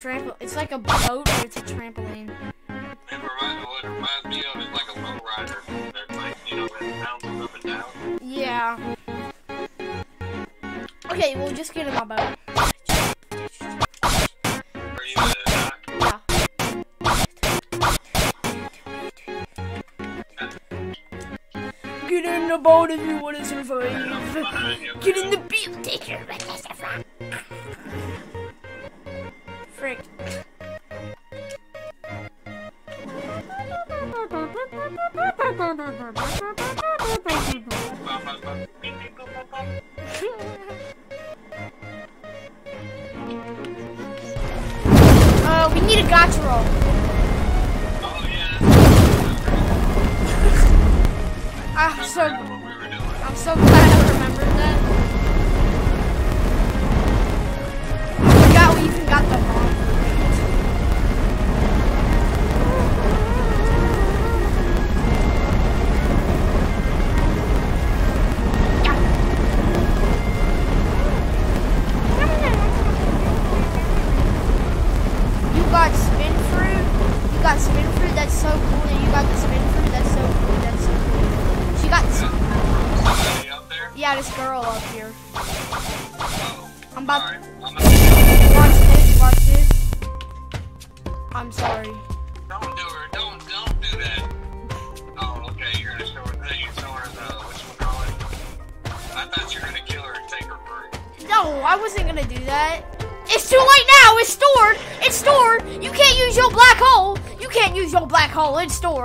Trampo- it's like a boat, but it's a trampoline. It reminds, what it reminds me of is like a low rider. Like, you know, that bounces up and down. Yeah. Okay, we'll just get in my boat. Are you gonna? Yeah. Get in the boat if you want to survive. Get in the boat, take your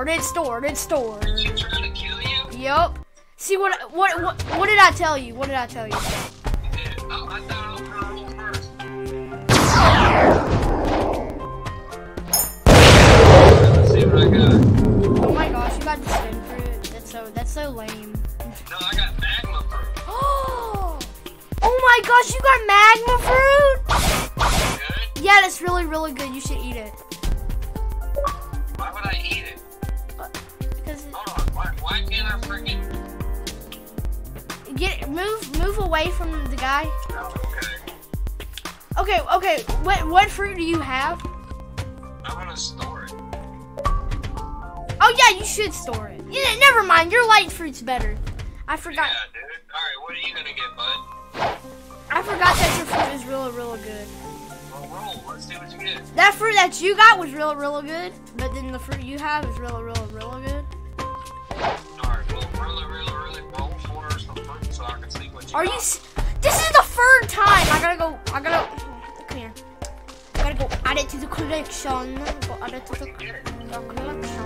stored. It's stored. It's stored. She trying to kill you? Yup. See what what what what did I tell you? What did I tell you? Yeah. Oh, I thought I opened first. Let's see what I got. Oh my gosh, you got the spin fruit. That's so that's so lame. No, I got magma fruit. Oh, oh my gosh, you got magma fruit? Good. Yeah, that's really really good. You should eat it. Why would I eat it? Because Hold on. Why, why can't I freaking? get move move away from the guy. Oh, okay. Okay, okay. What what fruit do you have? I'm gonna store it. Oh yeah, you should store it. Yeah, never mind. Your light fruit's better. I forgot. Yeah, dude. All right. What are you gonna get, bud? I forgot that your fruit is really, really good. Well, roll. Let's see what you get. That fruit that you got was really, really good, but then the fruit you have is really, really, really good. All right. Well, really, really, really roll for us fruit so I can see what you Are got. you? s- This is the third time. I gotta go. I gotta. Come here. I gotta go add it to the collection. Go add it to the, the collection.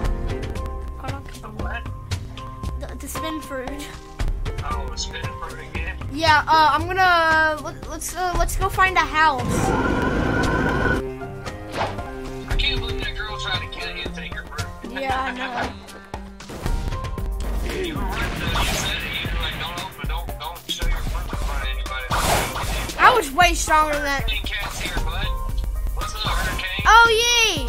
Collection. What? The, the spin fruit. Oh, spinning fruit again. Yeah. Uh, I'm gonna let, let's uh, let's go find a house. I can't believe that girl tried to kill you and take your fruit. Yeah, I know. I was way stronger than that. Oh yay!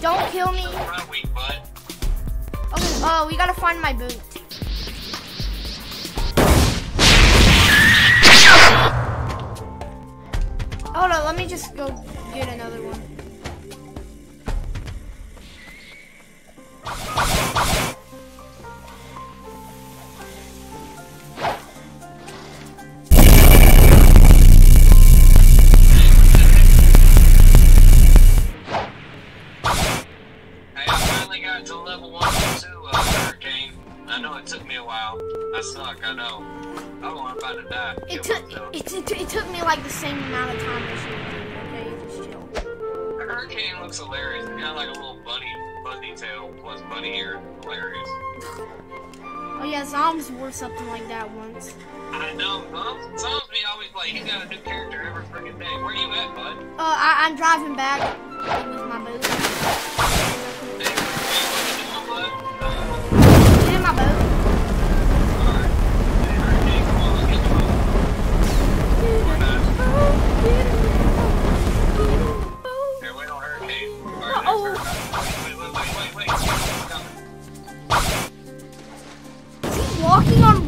Don't kill me. Oh, uh, we gotta find my boot. Hold on, let me just go get another one. Hey, I finally got to level one and two, uh, hurricane. I know it took me a while. I suck, I know. I don't want to find a die. It took it, it, it took me like the same amount of time as you hurricane looks hilarious. It got like a little bunny, fuzzy tail plus bunny ear. Hilarious. Oh yeah, Zombs wore something like that once. I know. Some of me always like, he's got a new character every freaking day. Where you at, bud? Uh, I, I'm driving back with my boot.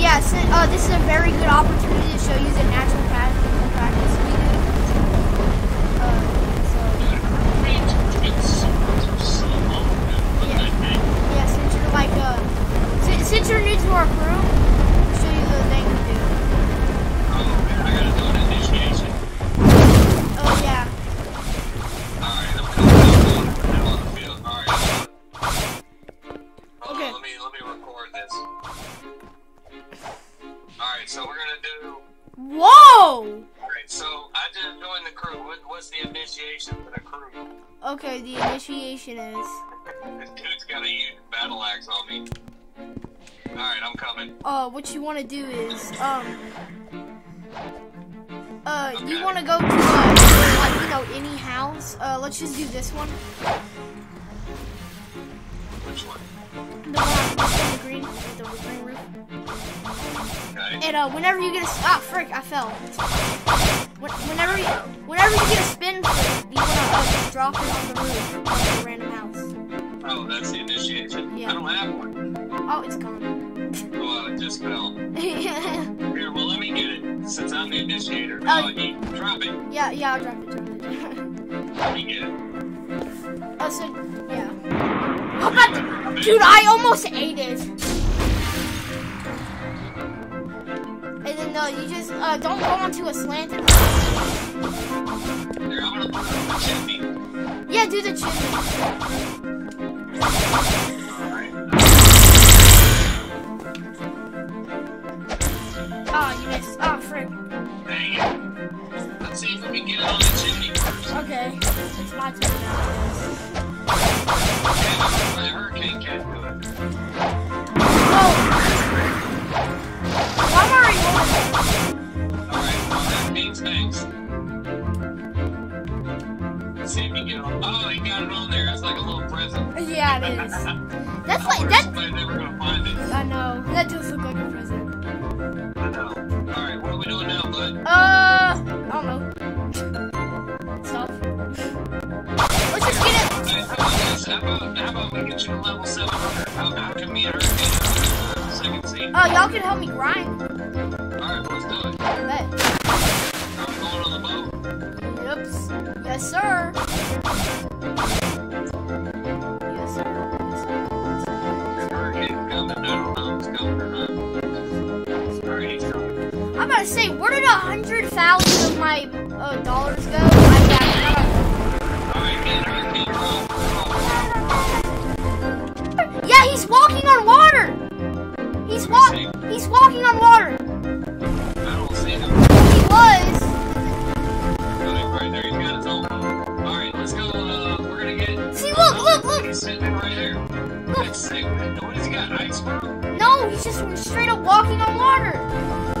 yeah, si uh, this is a very good opportunity to show you the natural pra- practice. We do. Uh, so yeah, since you're like uh, since you're new to our crew, Whoa! Alright, so I just joined the crew. What, what's the initiation for the crew? Okay, the initiation is. This dude's got a huge battle axe on me. Alright, I'm coming. Uh, what you want to do is, um, uh, you want to go to, uh, like, you know, any house. Uh, let's just do this one. Which one? The one on the green, with the green roof. Okay. And, uh, whenever you get a, ah, frick, I fell. When, whenever you, whenever you get a spin flip, you want to, uh, drop it on the roof of a random house. Oh, that's the initiation? Yeah. I don't have one. Oh, it's gone. Oh, it just fell. yeah, Here, well, let me get it, since I'm the initiator. Oh. Oh, drop it. yeah, I'll drop it, drop it. Let me get it. Oh, so, yeah. Oh, God, dude, I almost ate it. And then, no, you just, uh, don't go onto a chimney. Yeah, do the chimney. Oh, you missed. Oh, frick. Dang it. Let's see if we can get it on the chimney. Okay, it's my turn now. Hurricane can't do it. Oh. I'm already. Alright, well, that means. Let's see if he get on. Oh, he got it on there. It's like a little present. Yeah, it is. That's like, We're that, never gonna find it. I know. That does look like a present. I know. Alright, what are we doing now, bud? Uh, I don't know. How about? How about, we get you to level 700? How, how can me and her get to the second seat? Uh, y'all can help me grind. Alright, let's do it. Bet. Oops. Yes, sir. Yes, sir. I'm about to say, where did a hundred thousand of my uh, dollars go? I got. Alright, get. Roll. He's walking on water. He's walk. He's walking on water. I don't see him. He was. Right, right there. He's got his own. Alright, let's go. Uh, we're gonna get. See, look, look, look. He's sitting right there. That's sick. What has he got? Ice bro? No, he's just straight up walking on water.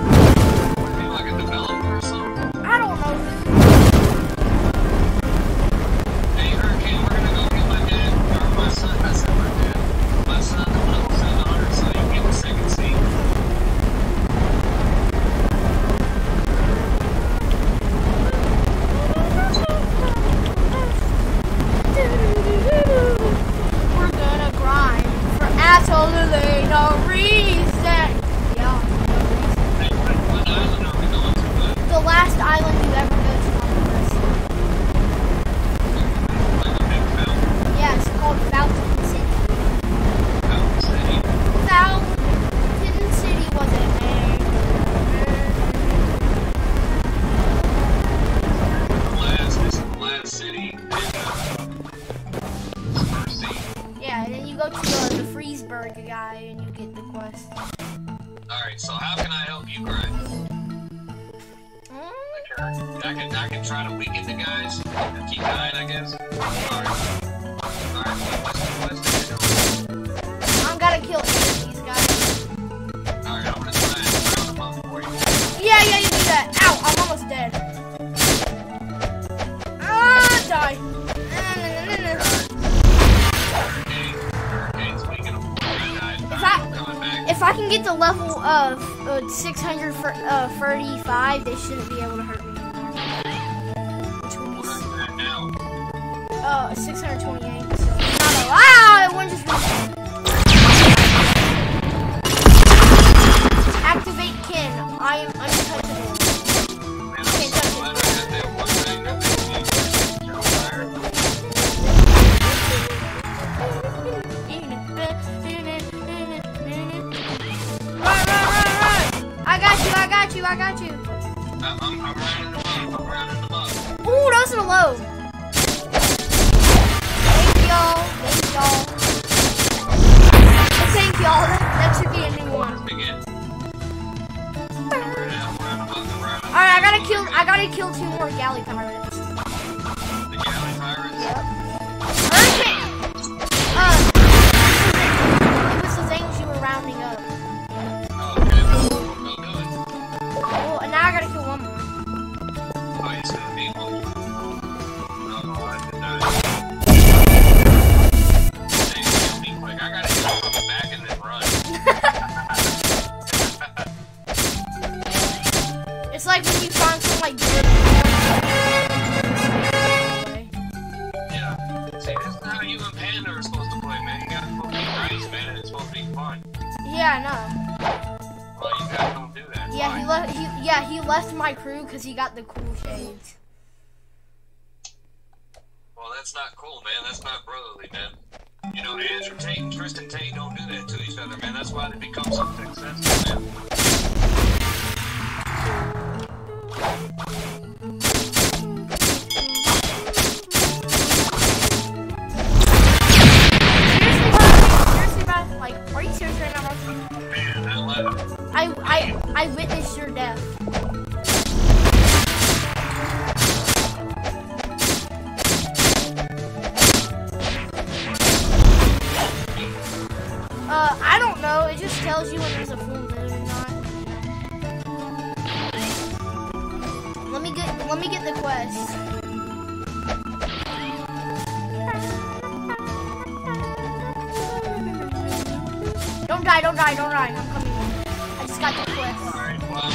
Don't die, don't die, don't die. I'm coming in. I just got the quest. Alright, well,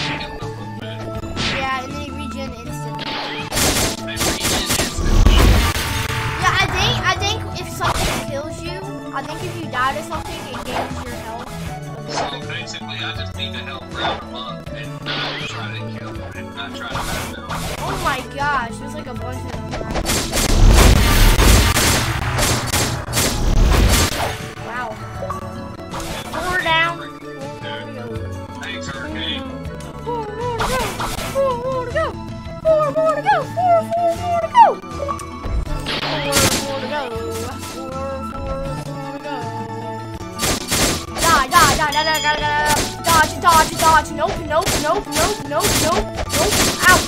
Yeah, and they regen instantly. Regen? Yeah, I think, I think if something kills you, I think if you die to something, it gains your health. So basically, I just need to help round and not try to kill and not try to battle. Oh my gosh, there's like a bunch of them. dodge. Nope, nope, nope, nope, nope, nope, nope. Ow.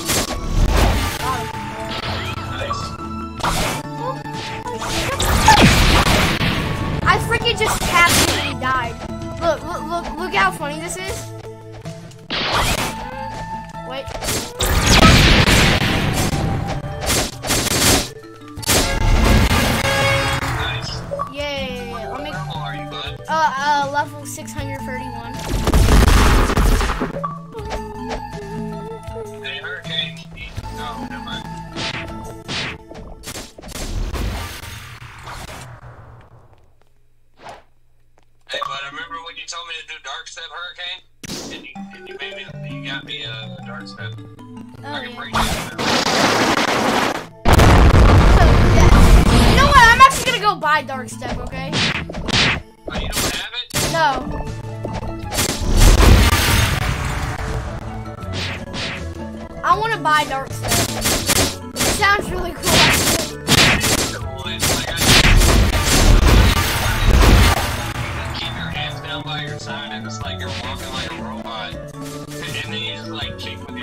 I freaking just tapped him and he died. Look, look, look, look how funny this is. like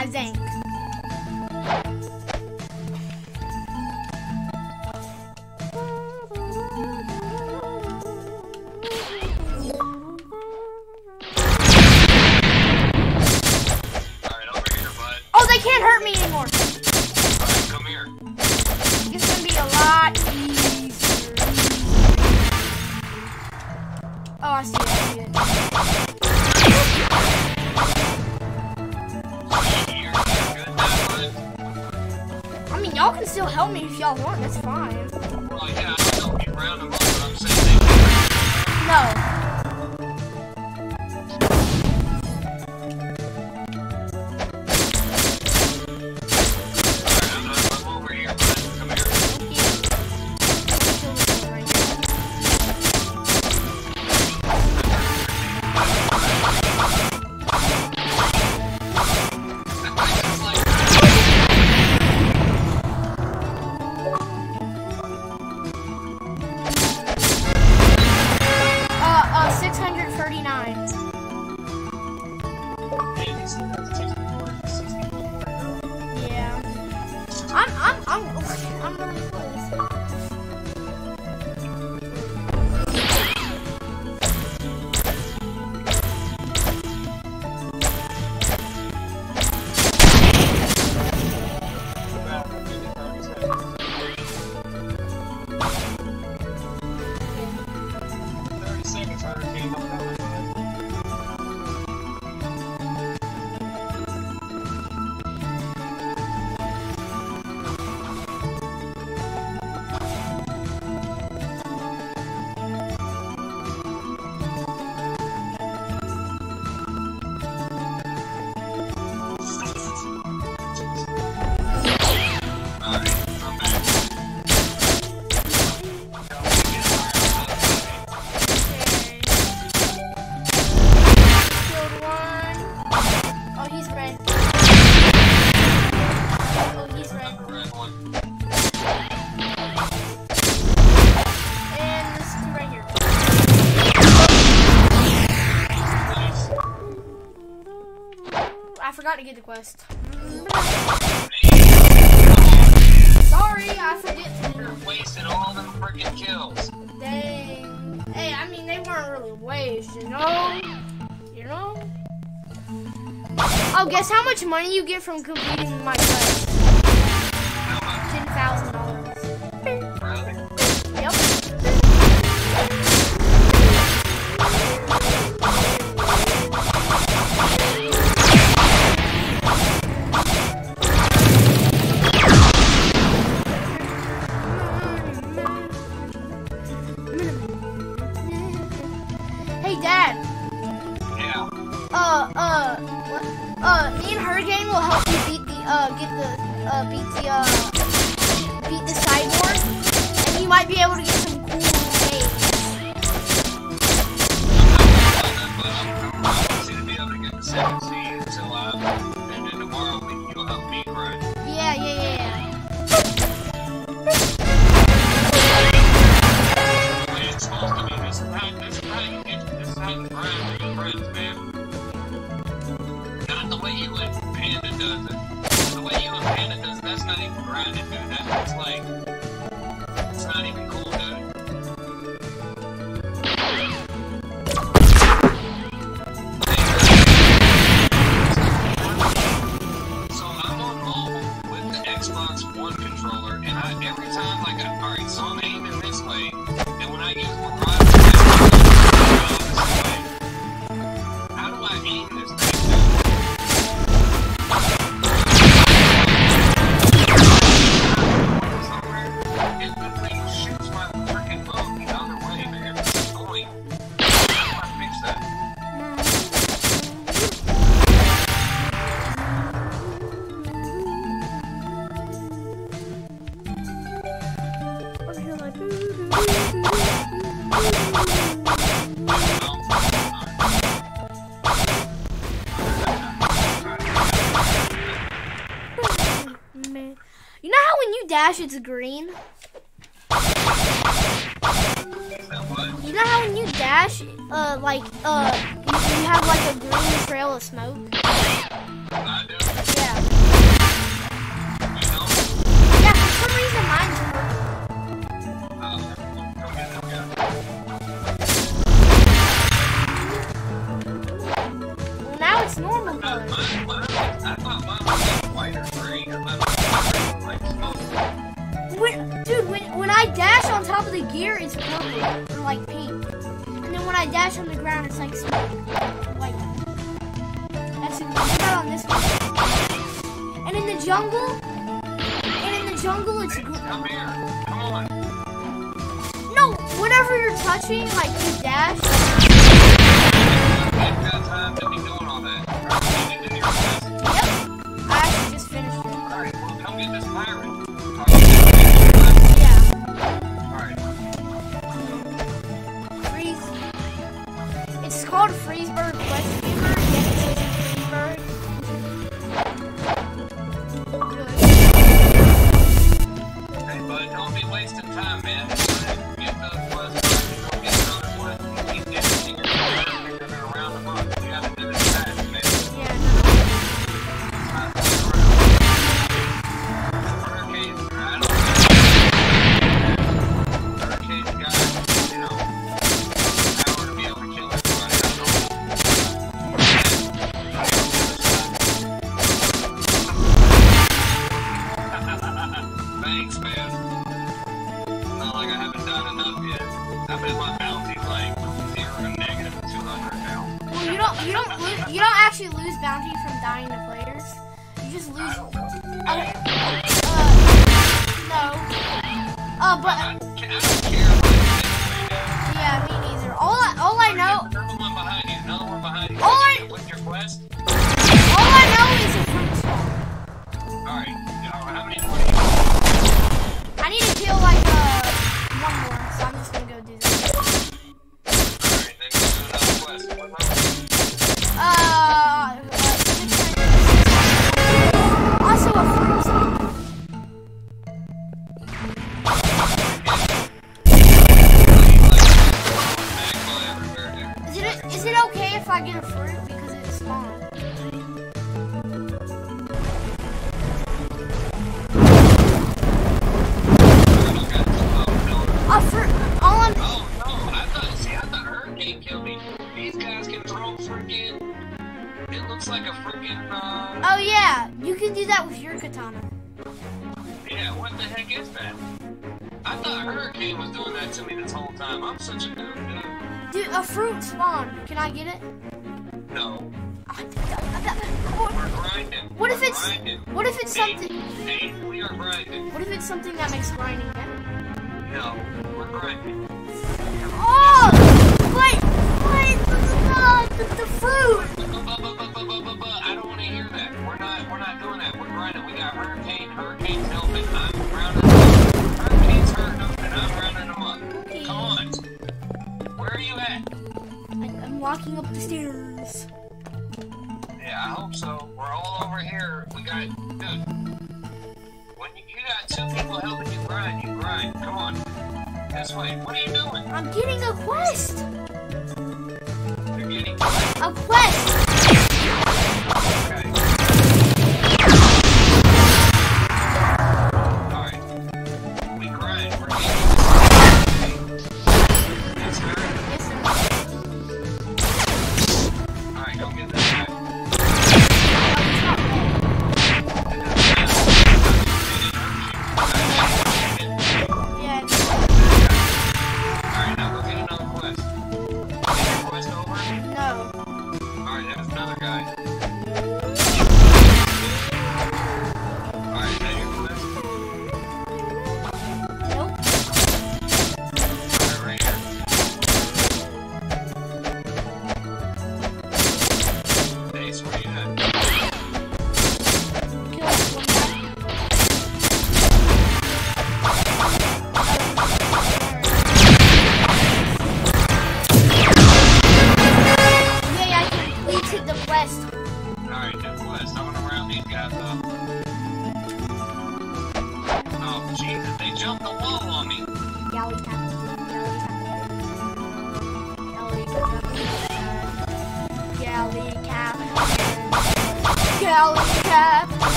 a gente. forgot to get the quest. Sorry, I forget. You're wasting all them freaking kills. Dang. Hey, I mean, they weren't really wasted, you know? You know? Oh, guess how much money you get from completing my quest? Somebody's on bounties like zero negative two hundred now. Well, you don't you don't lose, you don't actually lose bounty from dying to players. You just lose. Okay. Uh, no. Uh, but. something that makes grinding better? No, we're grinding. podcast.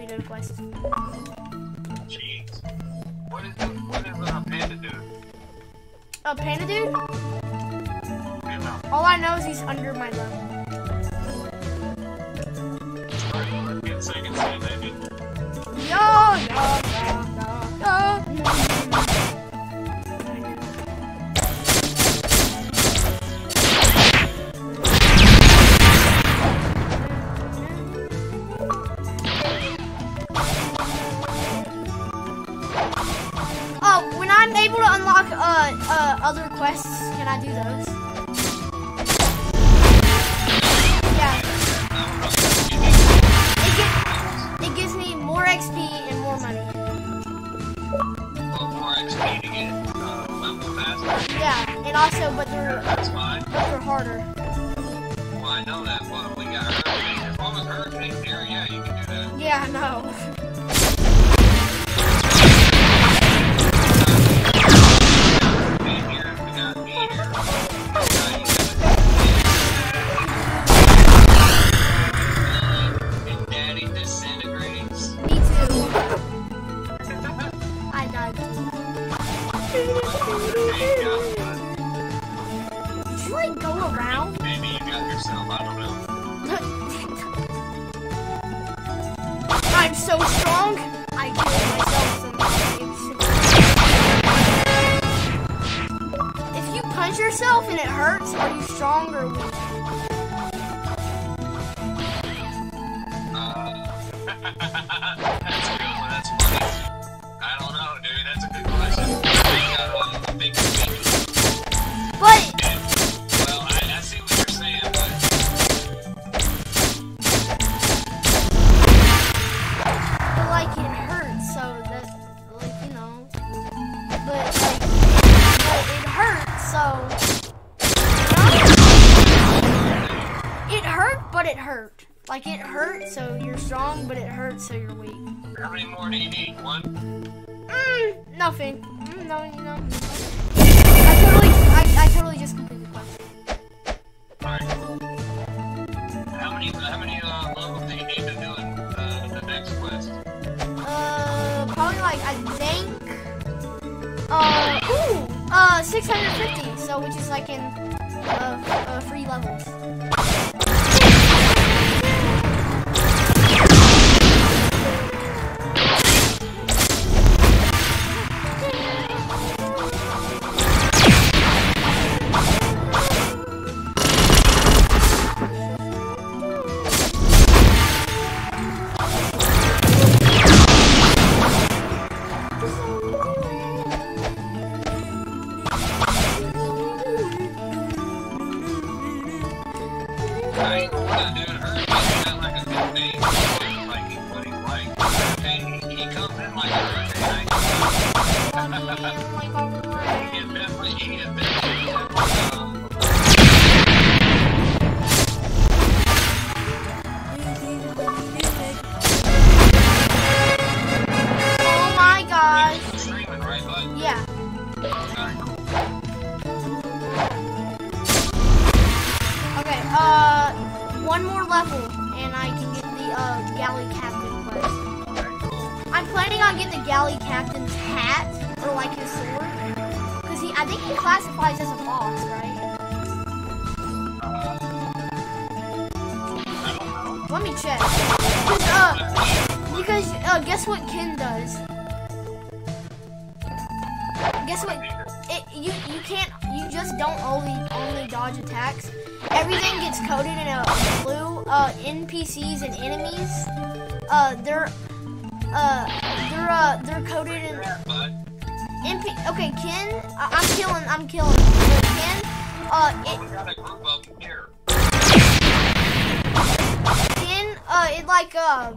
Because completed a quest. Jeez. What is what is a panda do? Uh, Panda Dude? All I know is he's under my level. let's get Second Sea, baby. Yo, yo, yo, it hurt, but it hurt. Like it hurt, so you're strong, but it hurts, so you're weak. how many more do you need? One? Mm, nothing. Mm, no, you know. I totally, I, I totally just completed the quest. Alright. How many, how many uh, levels do you need to do in uh, the next quest? Uh, probably like I think. Uh, ooh, uh, 650. So which is like in uh, uh three levels. Enemies. Uh, they're, uh, they're, uh, they're coated in, NP, okay, Ken, I, I'm killing, I'm killing, Ken, uh, it, in uh it like uh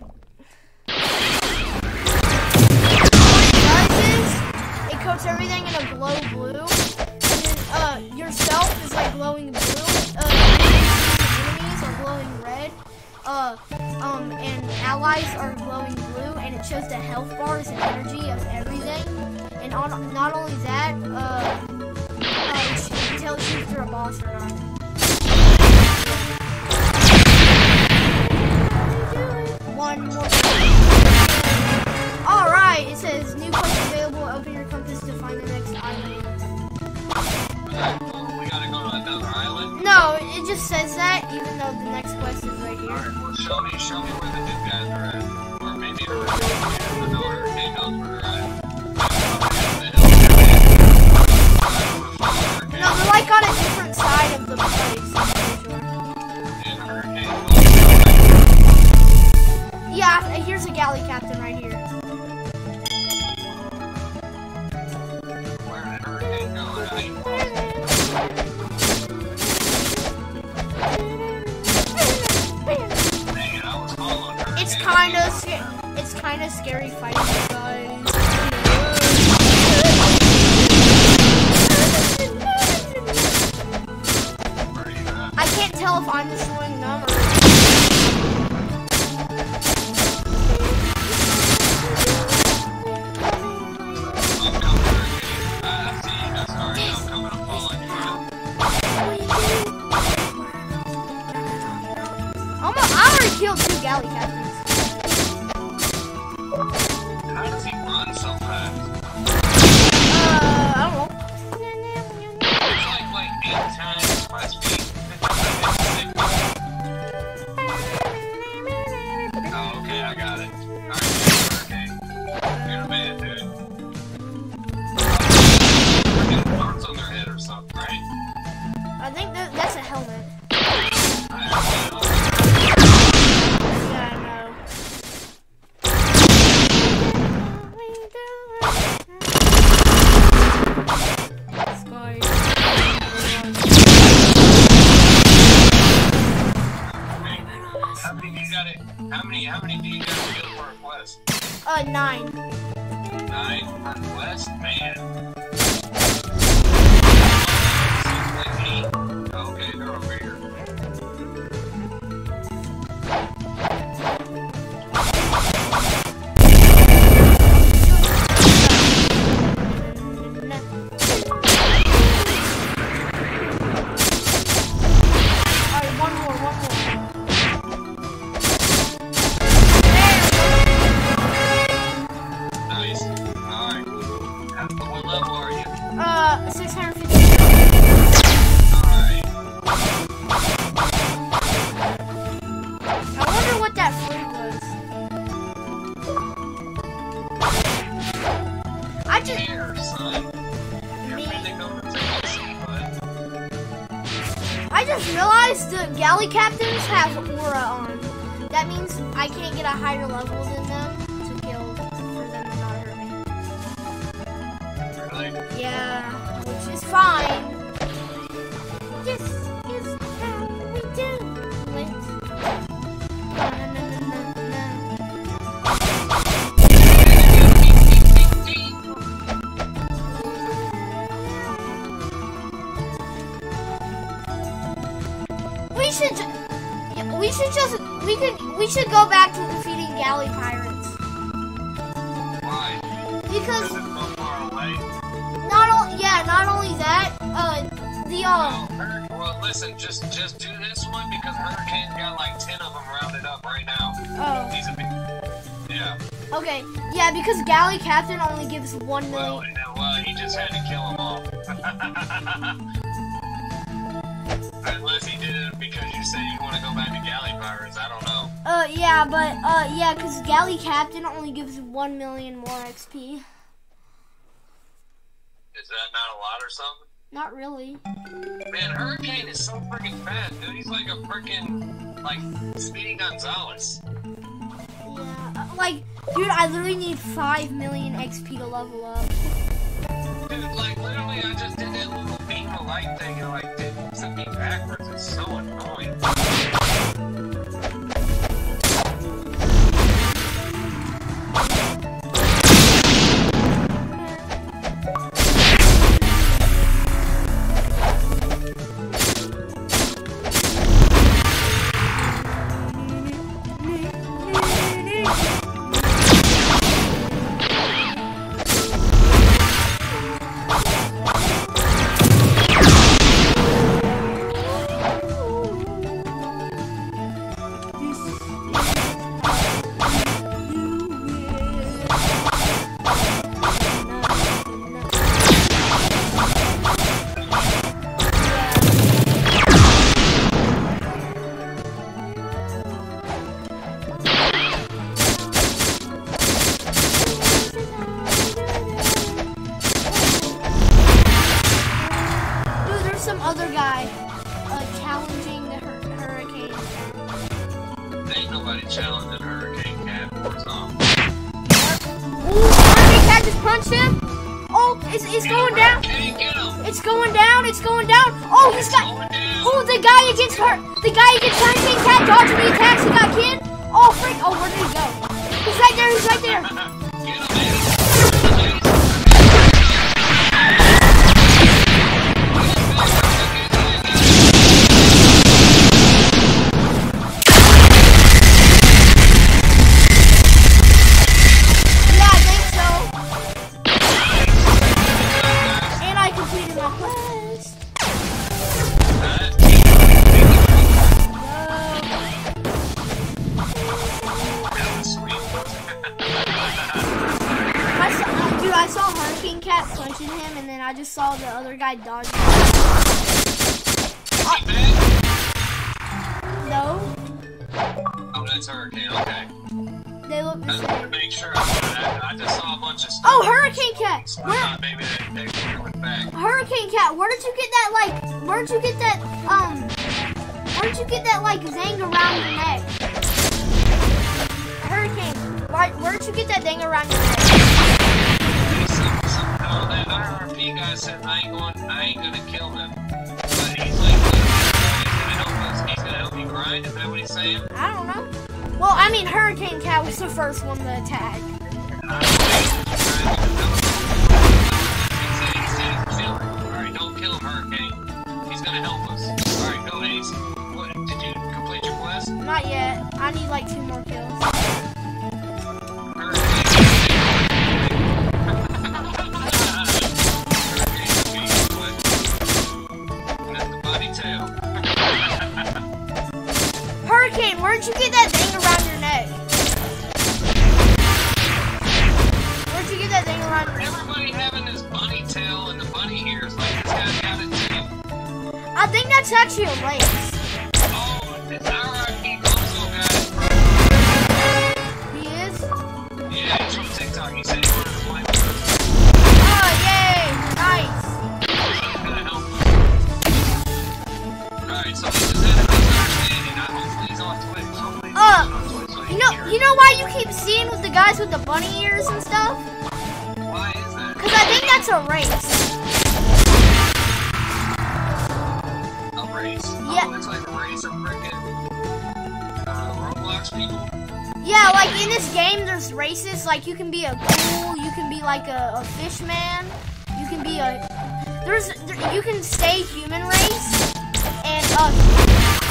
it coats everything in a glow blue and then uh yourself is like glowing blue uh enemies are glowing red uh um, and allies are glowing blue, and it shows the health bars and energy of everything. And on, not only that, uh, uh, it tells you if you're a boss or not. One more. Alright, it says new quest available, open your compass to find the next island. Well, we gotta go to another island? No, it just says that, even though the next quest is right here. Show me, show me where the new guys are at. Or maybe I know Hurricane knows where they're at. No, they're like on a different side of the place. Yeah, here's a galley captain right here. Where did Hurricane go? Kind of it's kind of scary fighting guys. I can't tell if I'm destroying we should just. We could. We should go back to defeating galley pirates Why? because so far away? not only. Yeah, not only that. Uh, the uh. Well, well, listen, just just do this one because Hurricane's got like ten of them rounded up right now. Oh. He's a big. Yeah. Okay. Yeah, because galley captain only gives one Well, million. uh, well, he just had to kill them all. Unless he did it because you said you want to go back to galley pirates. I don't know. Uh, yeah, but uh, yeah, because galley captain only gives one million more XP. Is that not a lot or something? Not really. Man, Hurricane is so freaking fast, dude. He's like a freaking like Speedy Gonzales. Yeah. uh, Like, dude, I literally need five million XP to level up. Dude, like literally, I just did that little beam of light thing and like did sent backwards. It's so annoying. It's, it's going down. It's going down. It's going down. Oh, he's got. Oh, the guy against her. The guy against Hurricane Cat dodging the attacks. He got kid. Oh, freak. Oh, where did he go? He's right there. He's right there. Hurricane Cat, where did you get that, like, Where'd you get that, um, Where'd you get that, like, zang around your neck? Hurricane, why, where'd you get that thing around your neck? I don't know. Well, I mean, Hurricane Cat was the first one to attack. I need, like, two more kills. Hurricane, where did you get that thing around your neck? Where'd you get that thing around your neck? Everybody having this bunny tail and the bunny ears like this guy got it too. I think that's actually a race. Oh, You know, hear you know why you keep seeing with the guys with the bunny ears and stuff? Why is that? Because I think that's a race. A race? Yeah. Oh, it's like a race of freaking uh, Roblox people? Yeah, like in this game, there's races. Like you can be a ghoul, you can be like a, a fish man, you can be a. There's there, you can stay human race, and uh,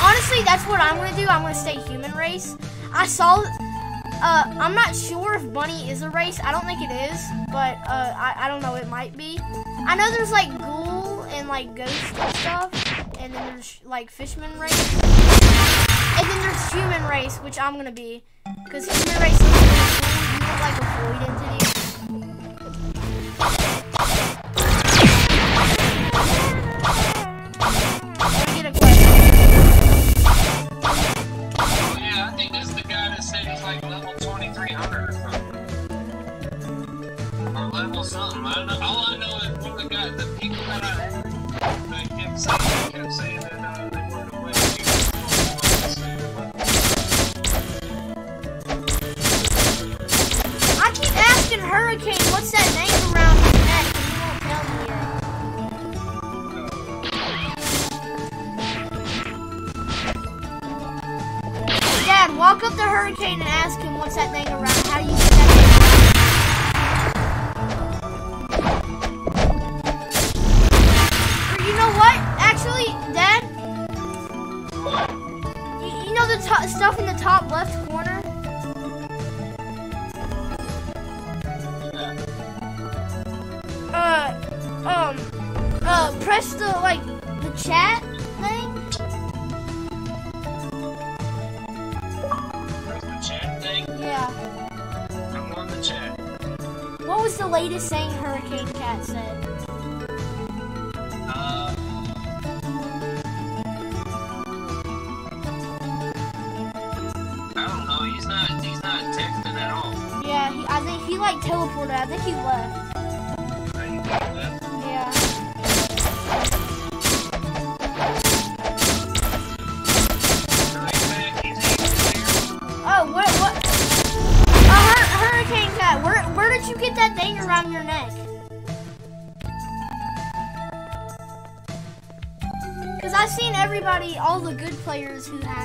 honestly, that's what I'm gonna do. I'm gonna stay human race. I saw. Uh, I'm not sure if bunny is a race. I don't think it is, but uh, I, I don't know. It might be. I know there's like ghoul and like ghost and stuff, and then there's like fishman race, human race, which I'm gonna be. Because human race is. You like a press the, like, the chat thing. The chat thing. Yeah. I'm on the chat. What was the latest thing Hurricane Cat said? Uh, I don't know. He's not. He's not texting at all. Yeah, he, I think he, like, teleported. I think he left. who have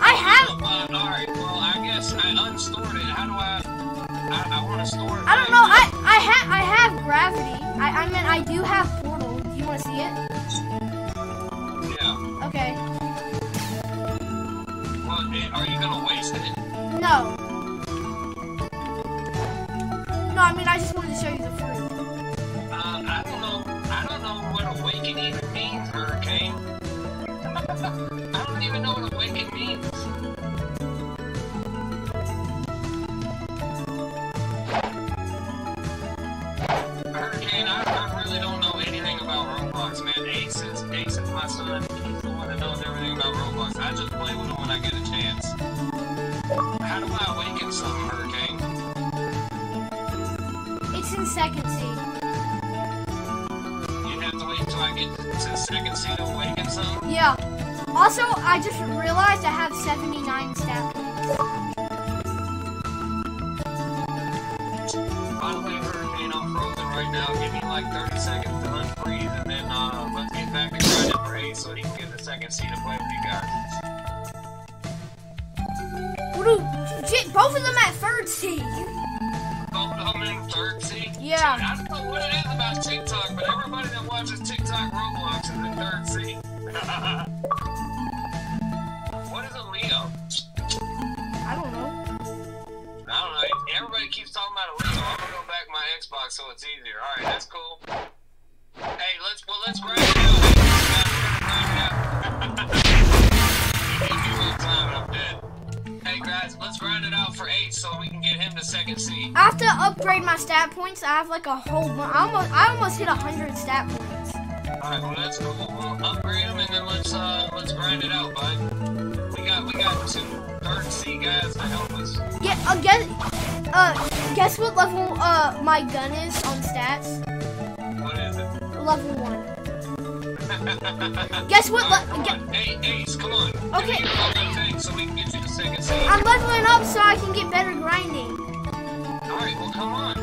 I have. All right. Well, I guess I unstored it. How do I? I, I want to store it. I don't know. I I have I have gravity. I I mean I do have portal. Do you want to see it? Yeah. Okay. Well, eh, are you gonna waste it? No. No, I mean I just wanted to show you the first. Also, I just realized I have 79 stat right now. Give me like 30 seconds to unfreeze, and then uh, let's get back to grinding so he can get second to play with you guys. What do, both of them at Third Sea. In third? Yeah. I don't know what it is about TikTok, but everybody that watches TikTok Roblox is in third. points. I have like a whole. I almost, I almost hit hundred stat points. Alright, well that's cool. We'll upgrade them and then let's uh, let's grind it out, bud. We got we got two Third Sea guys to help us. Yeah, uh, guess uh, guess what level uh my gun is on stats. Level one. guess what? Right, come on. Hey, Ace, come on. Okay. So I'm leveling up so I can get better grinding. Alright, well come on.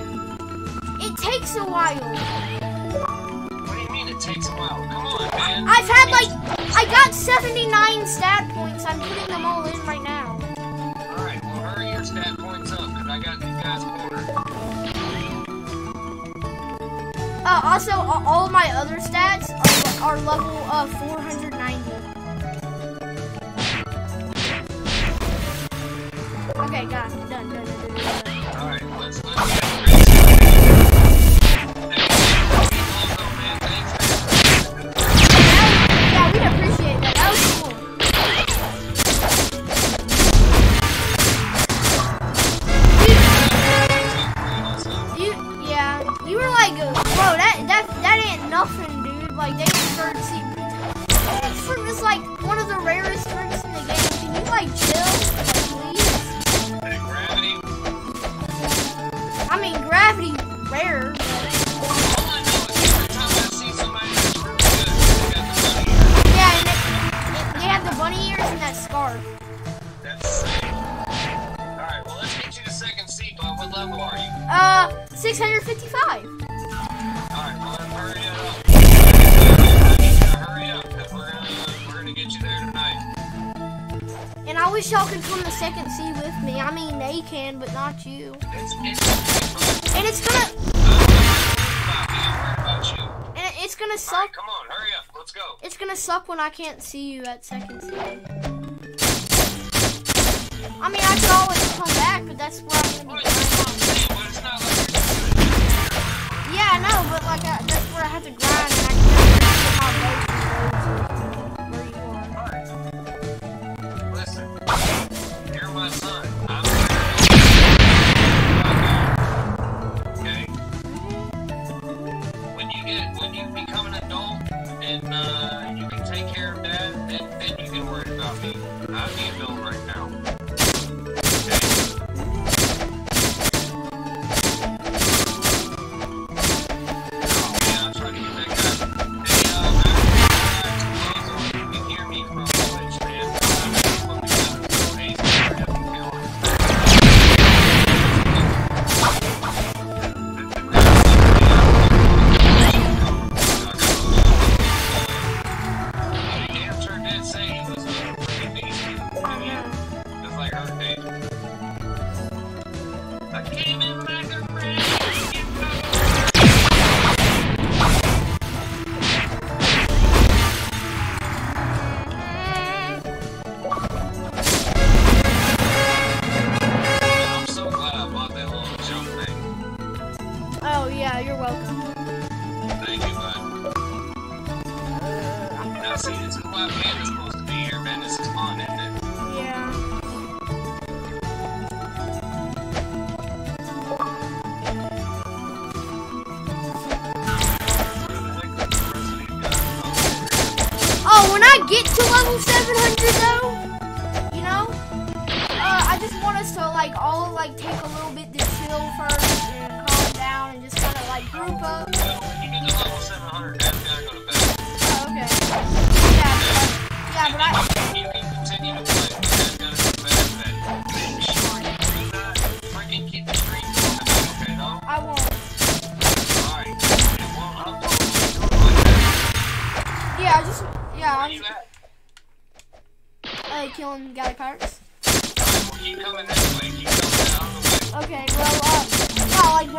It takes a while. What do you mean it takes a while? Come on, man. I've had like, I got 79 stat points. I'm putting them all in right now. Alright, well hurry your stat points up, because I got you guys cornered. Uh, also, uh, all my other stats are, are level uh, 490. Okay, guys, done, done. up when I can't see you at second city. I mean, I can always come back, but that's where I'm gonna be.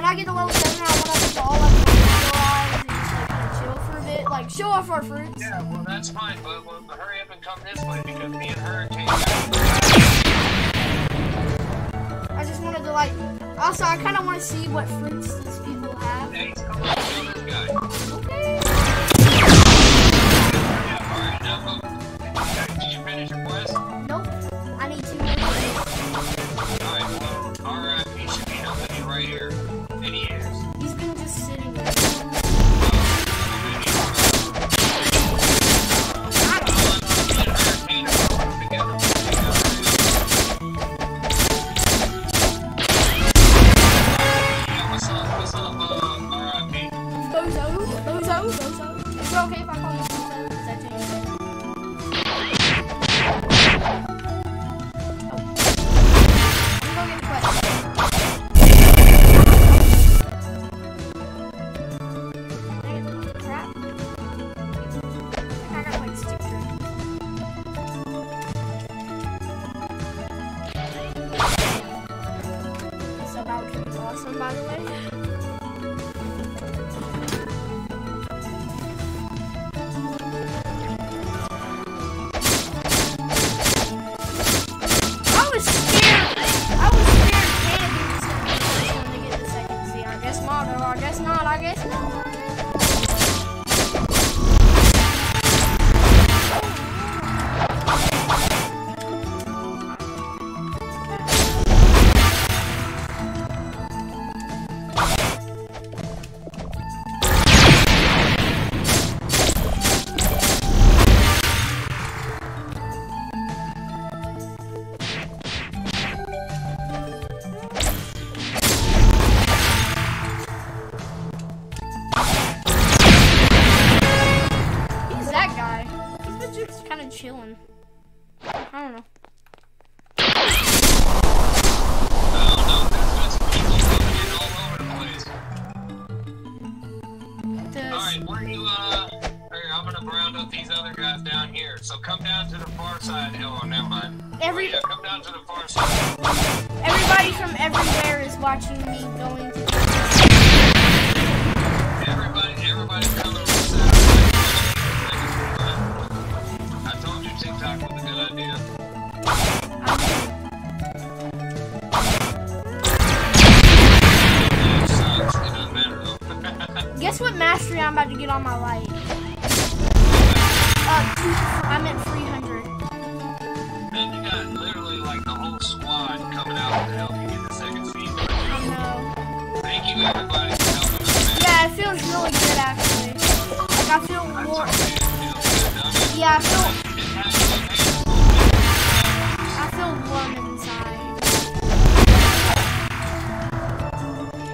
I get to level 7 I want to all up like, show off our fruits. Yeah, well that's fine, but well, hurry up and come this way because me and her came I just wanted to like, also I kind of want to see what fruits these people have. Hey, come on, guy. This bitch is kind of chilling. I don't know. Alright, where you, uh, here, I'm gonna round up these other guys down here. So come down to the far side. Oh, never mind. Every, yeah, come down to the far side. Everybody from everywhere is watching me going to 300, I'm about to get all my light. Uh, I'm at 300. Man, you got literally like the whole squad coming out to help you get the Second Sea. Thank you everybody for helping us, Yeah, it feels really good actually. Like I feel more... Yeah, I feel... I feel warm inside.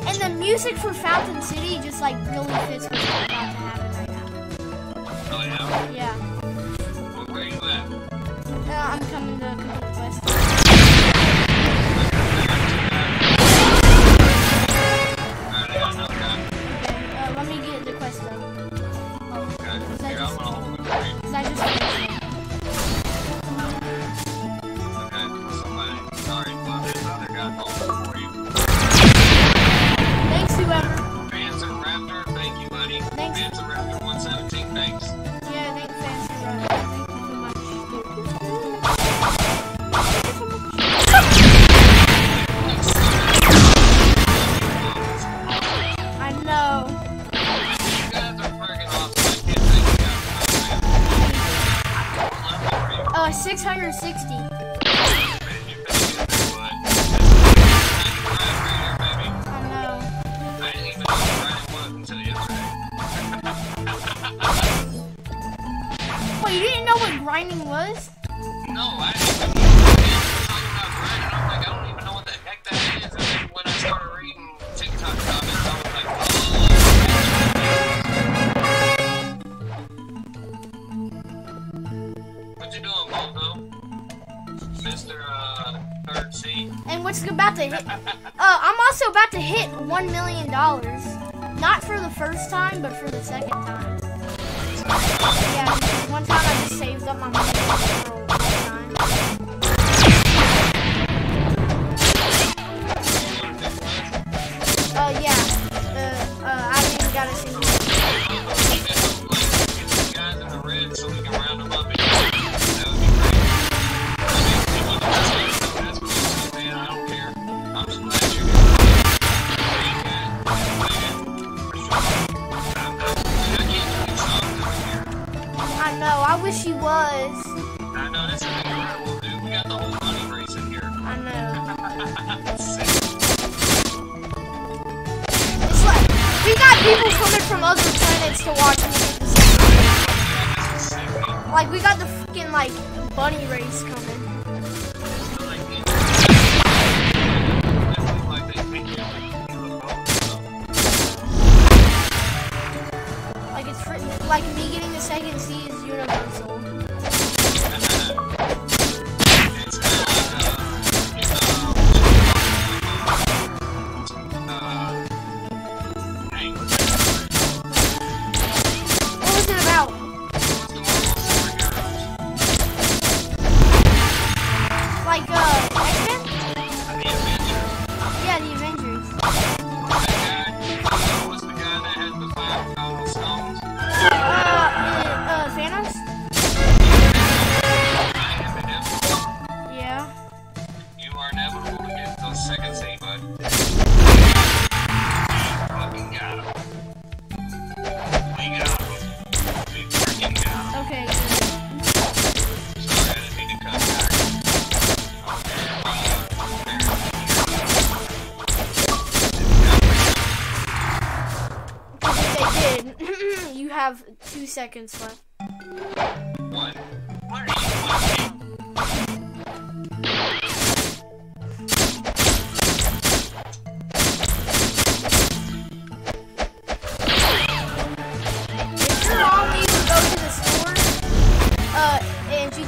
And the music for Fountain City just like really was? No, I didn't know what the heck that is. And then when I started reading TikTok comments, I was like, oh, you doing, Bobo? Mr. Uh, and what's about to hit? uh, I'm also about to hit $1 million. Not for the first time, but for the second time save the monkey.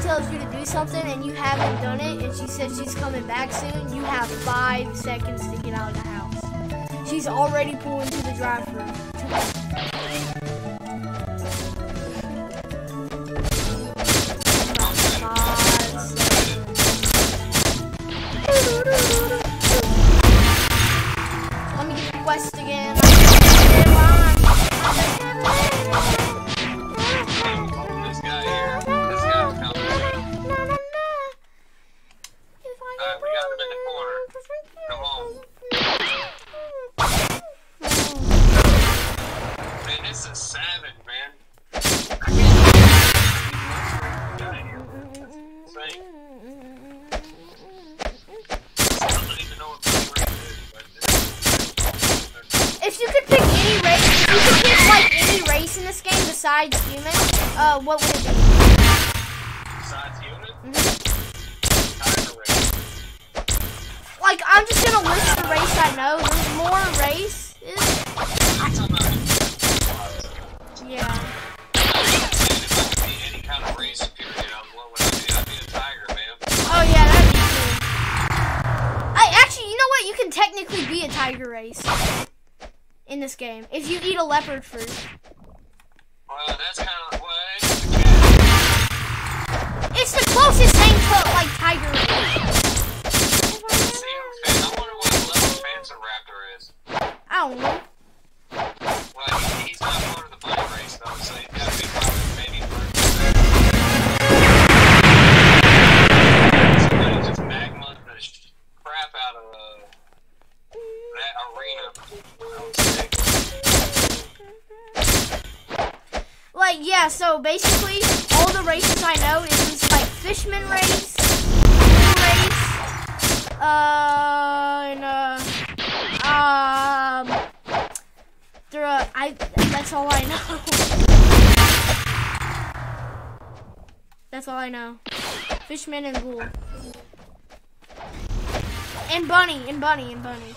Tells you to do something and you haven't done it, and she says she's coming back soon, you have five seconds to get out of the house. She's already pulling technically be a tiger race in this game if you eat a leopard fruit. Well, that's kind of, well, it's the cat. It's the closest thing to like tiger race. See, I wonder what level Phantom Raptor is. I don't know. Like yeah, so basically all the races I know is like fishman race, race, uh, and uh, um, there. Uh, I that's all I know. that's all I know. Fishman and ghoul. And bunny, and bunny, and. Bunny.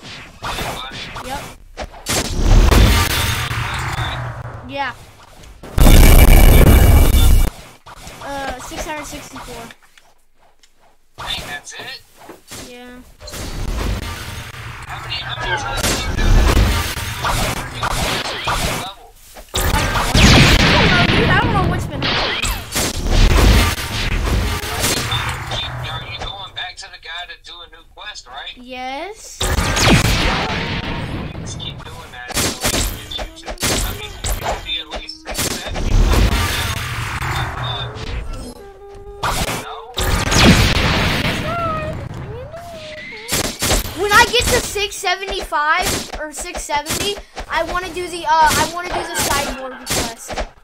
Yep. Yeah. Uh, 664. Dang, that's it? Yeah. How many, how many times have you done that? I don't know, dude. I don't know what's been happening. Keep- Are you going back to the guy to do a new quest, right? Yes. Just keep get to 675 or 670, I want to do the uh, I want to do the sideboard quest.